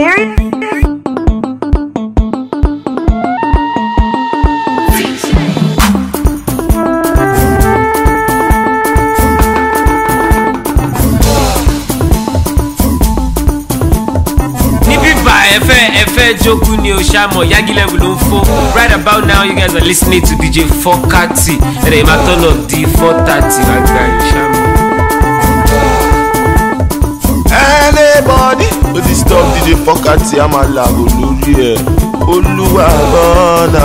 Baron? ẹfẹ ẹfẹ jókòó ni o ṣàmọ yagi level ló ń fọ right about now you guys are listening to dj fokati ẹ̀rẹ̀ ìmàtọ́nà di four thirty àgbà ìṣàmọ. anybody ti fọ́kàtì àmàlà olórí ẹ̀ olúwa gbọ́nà.